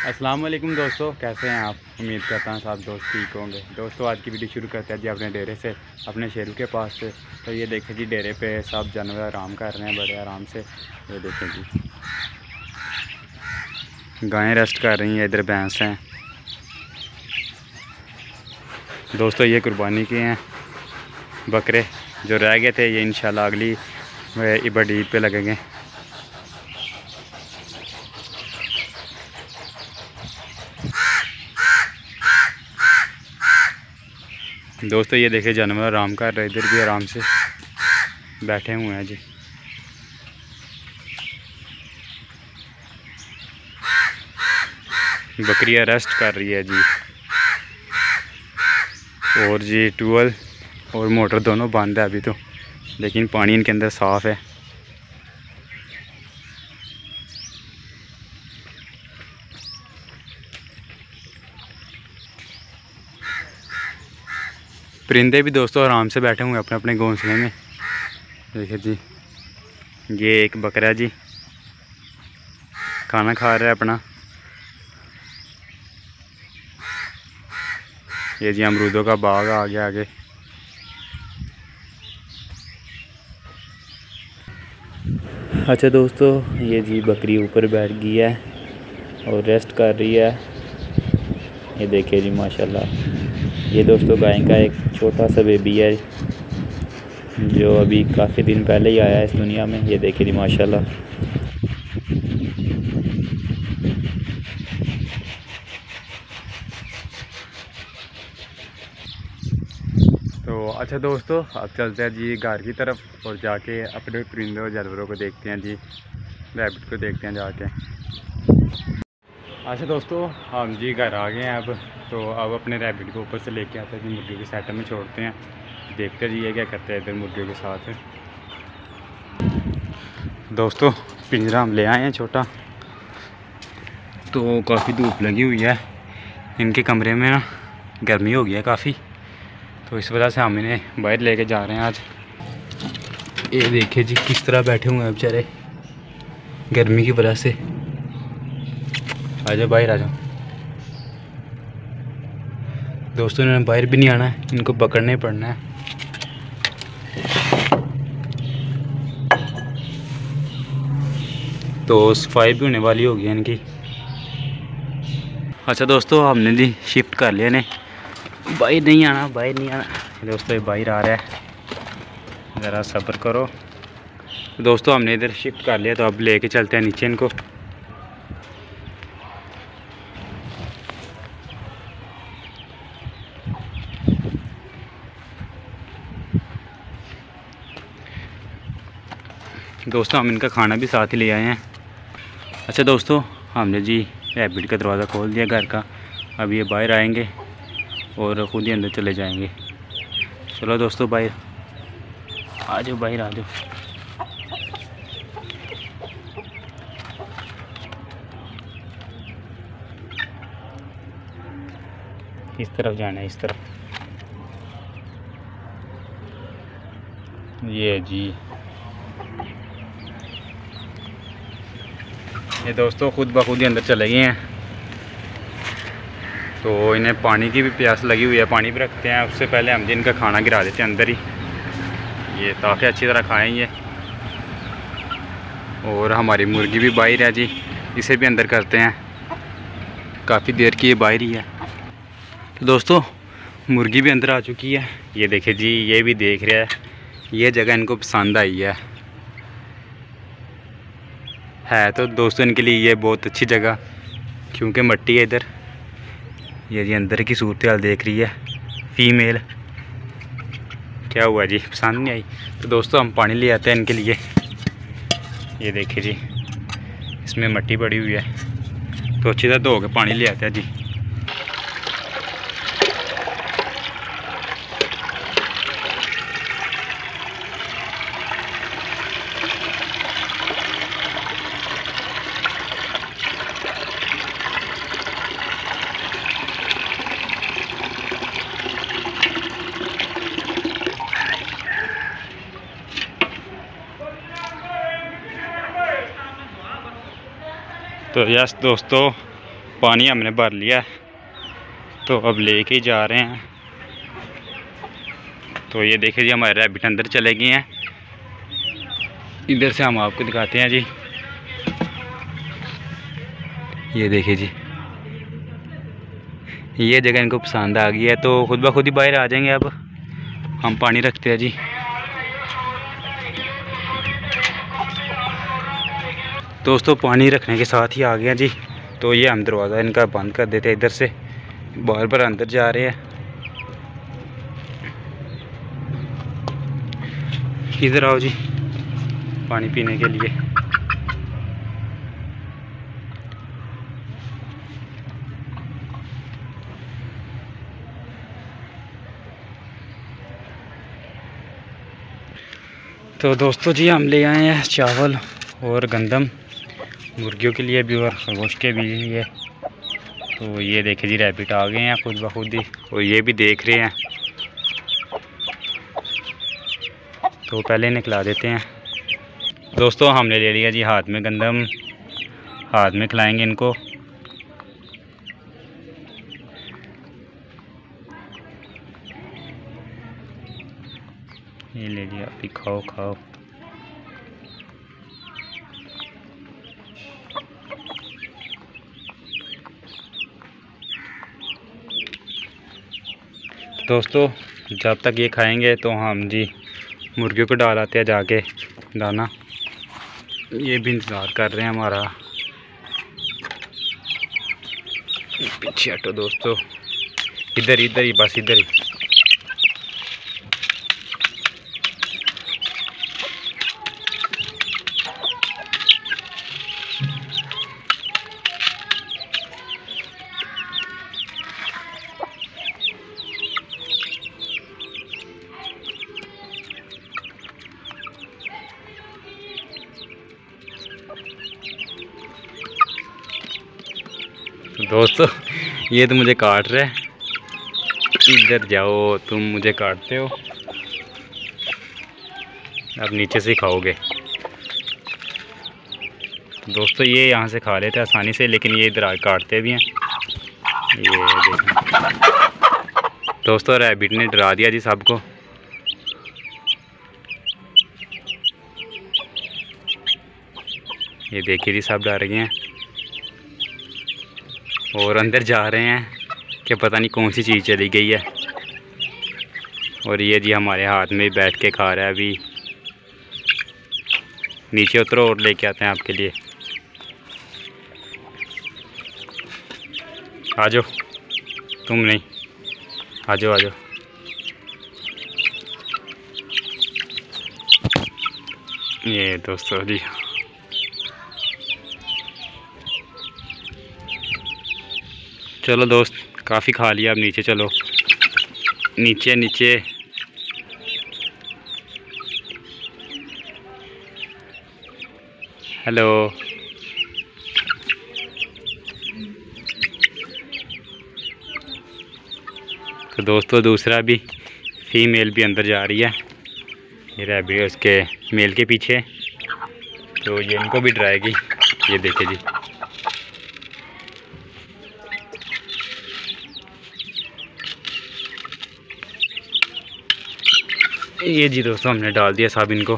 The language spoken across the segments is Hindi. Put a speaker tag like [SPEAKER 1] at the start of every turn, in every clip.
[SPEAKER 1] अस्सलाम वालेकुम दोस्तों, कैसे हैं आप? उम्मीद करता हूँ सब दोस्त ठीक होंगे। दोस्तों, आज की वीडियो शुरू करते हैं जी अपने डेरे से, अपने शेरू के पास से। तो ये देखें जी, डेरे पे सब जानवर आराम कर रहे हैं, बड़े आराम से। ये देखें जी। गायें रेस्ट कर रही हैं, इधर भैंस हैं। दोस्तों, ये कुर्बानी के हैं, बकरे जो रह गए थे, ये इंशाल्लाह अगली बड़ी ईद पर लगेंगे। दोस्तों, ये देखे जानवर आराम कर रहे इधर भी आराम से बैठे हुए हैं जी। बकरियाँ रेस्ट कर रही है जी। और जी, ट्यूबवेल और मोटर दोनों बंद है अभी तो। लेकिन पानी इनके अंदर साफ़ है। परिंदे भी दोस्तों आराम से बैठे हुए अपने अपने घोंसले में। देखिए जी, ये एक बकरा जी। खाना खा रहा है अपना। ये जी अमरूदों का बाग आ गया आगे। अच्छा दोस्तों, ये जी बकरी ऊपर बैठ गई है और रेस्ट कर रही है। ये देखिए जी, माशाल्लाह। ये दोस्तों गाय का एक छोटा सा बेबी है, जो अभी काफ़ी दिन पहले ही आया है इस दुनिया में। ये देखिए जी, माशाल्लाह। तो अच्छा दोस्तों, अब चलते हैं जी घर की तरफ़ और जाके अपने परिंदों जानवरों को देखते हैं जी, रैबिट को देखते हैं जाके। अच्छा दोस्तों हम जी, घर आ गए हैं अब। तो अब अपने रैबिट को ऊपर से लेके आते हैं जी मुर्गियों के सेटअप में छोड़ते हैं। देखते हैं ये क्या करते हैं इधर मुर्गियों के साथ। दोस्तों, पिंजरा हम ले आए हैं छोटा। तो काफ़ी धूप लगी हुई है। इनके कमरे में ना गर्मी हो गई है काफ़ी। तो इस वजह से हम इन्हें बाहर लेके जा रहे हैं आज। ये देखिए जी, किस तरह बैठे हुए हैं बेचारे। गर्मी की वजह से। आ जाओ बाहर आ जाओ दोस्तों, इन्होंने बाहर भी नहीं आना है। इनको पकड़ना पड़ना है। तो सफ़ाई भी होने वाली होगी इनकी। अच्छा दोस्तों, हमने जी शिफ्ट कर लिया ने बाहर नहीं आना, बाहर नहीं आना। दोस्तों, ये बाहर आ रहा है। ज़रा सब्र करो। दोस्तों, हमने इधर शिफ्ट कर लिया तो अब लेके चलते हैं नीचे इनको। दोस्तों, हम इनका खाना भी साथ ही ले आए हैं। अच्छा दोस्तों, हमने जी रैबिट का दरवाज़ा खोल दिया घर का। अब ये बाहर आएँगे और ख़ुद ही अंदर चले जाएँगे। चलो दोस्तों, बाहर। आ जाओ, बाहर आ जाओ। इस तरफ़ जाना है, इस तरफ़। ये जी। ये दोस्तों खुद ब खुद ही अंदर चले गए हैं। तो इन्हें पानी की भी प्यास लगी हुई है, पानी भी रखते हैं। उससे पहले हम इनका खाना गिरा देते हैं अंदर ही। ये ताकि अच्छी तरह खाएँ ये। और हमारी मुर्गी भी बाहर है जी। इसे भी अंदर करते हैं। काफ़ी देर की ये बाहर ही है। तो दोस्तों, मुर्गी भी अंदर आ चुकी है। ये देखे जी, ये भी देख रहा है। ये जगह इनको पसंद आई है। है तो दोस्तों, इनके लिए ये बहुत अच्छी जगह, क्योंकि मट्टी है इधर। ये जी अंदर की सूरत हाल देख रही है, फीमेल। क्या हुआ जी? पसंद नहीं आई। तो दोस्तों, हम पानी ले आते हैं इनके लिए। ये देखिए जी, इसमें मट्टी पड़ी हुई है। तो अच्छी तरह धो के पानी ले आते हैं जी। तो यस दोस्तों, पानी हमने भर लिया तो अब लेके ही जा रहे हैं। तो ये देखिए जी, हमारे रैबिट अंदर चले गए हैं। इधर से हम आपको दिखाते हैं जी। ये देखिए जी। ये जगह इनको पसंद आ गई है तो खुद ब खुद ही बाहर आ जाएँगे अब। हम पानी रखते हैं जी। दोस्तों, पानी रखने के साथ ही आ गया जी। तो ये हम दरवाज़ा इनका बंद कर देते हैं इधर से। बार बार अंदर जा रहे हैं। इधर आओ जी, पानी पीने के लिए। तो दोस्तों जी, हम ले आए हैं चावल। और गंदम मुर्गियों के लिए भी और खरगोश के भी लिए। तो ये देखे जी रैबिट आ गए हैं खुद ब खुद ही और ये भी देख रहे हैं। तो पहले निकला देते हैं। दोस्तों, हमने ले लिया जी हाथ में गंदम। हाथ में खिलाएँगे इनको। ये ले लिया, अभी खाओ खाओ। दोस्तों, जब तक ये खाएँगे तो हम जी, मुर्गियों को डाल आते हैं जाके दाना। ये भी इंतज़ार कर रहे हैं हमारा। पीछे हटो दोस्तों। इधर इधर ही, बस इधर ही। दोस्तों, ये तो मुझे काट रहे इधर जाओ, तुम मुझे काटते हो। अब नीचे से खाओगे। दोस्तों, ये यहाँ से खा लेते हैं आसानी से, लेकिन ये इधर काटते भी हैं। ये दोस्तों रैबिट ने डरा दिया जी सबको। ये देखिए जी, सब डर गए हैं। और अंदर जा रहे हैं कि पता नहीं कौन सी चीज़ चली गई है। और ये जी हमारे हाथ में बैठ के खा रहा है अभी। नीचे उतरो और लेके आते हैं आपके लिए। आ जाओ तुम नहीं। आ जाओ आ जाओ ये दोस्तों जी। चलो दोस्त, काफ़ी खा लिया अब नीचे, चलो। नीचे नीचे। हेलो। तो दोस्तों, दूसरा भी फीमेल भी अंदर जा रही है। ये रैबिट उसके मेल के पीछे। तो ये इनको भी डराएगी। ये देखे जी। ये जी दोस्तों हमने डाल दिया सब इनको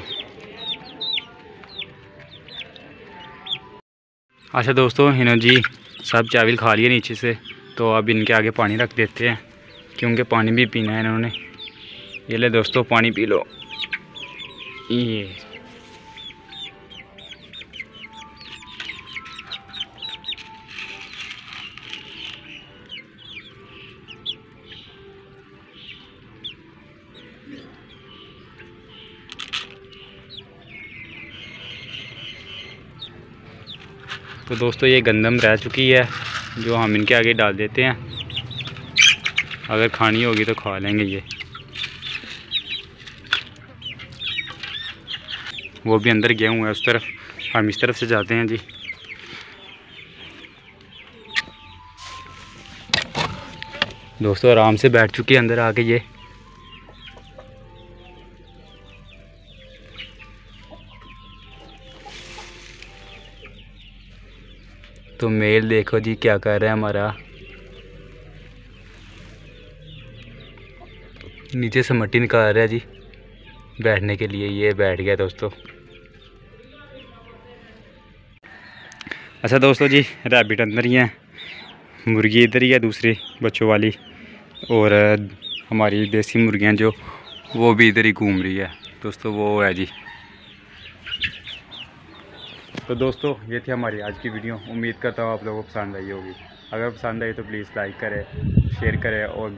[SPEAKER 1] अच्छा दोस्तों इन्हों जी, सब चावल खा लिए नीचे से तो अब इनके आगे पानी रख देते हैं, क्योंकि पानी भी पीना है इन्होंने। ये ले दोस्तों, पानी पी लो। ये। तो दोस्तों, ये गंदम रह चुकी है, जो हम इनके आगे डाल देते हैं। अगर खानी होगी तो खा लेंगे ये। वो भी अंदर गए हुए हैं, उस तरफ़। हम इस तरफ़ से जाते हैं जी। दोस्तों, आराम से बैठ चुकी है अंदर आके ये। दोस्तों मेल देखो जी, क्या कर रहा है हमारा? नीचे से मट्टी निकाल रहा है जी, बैठने के लिए। ये बैठ गया दोस्तों। अच्छा दोस्तों जी, रैबिट अंदर ही है। मुर्गी इधर ही है, दूसरी बच्चों वाली। और, हमारी देसी मुर्गियाँ जो, वो भी इधर ही घूम रही है। दोस्तों वो है जी। तो दोस्तों, ये थी हमारी आज की वीडियो। उम्मीद करता हूँ आप लोगों को पसंद आई होगी। अगर पसंद आई तो प्लीज़ लाइक करें शेयर करें और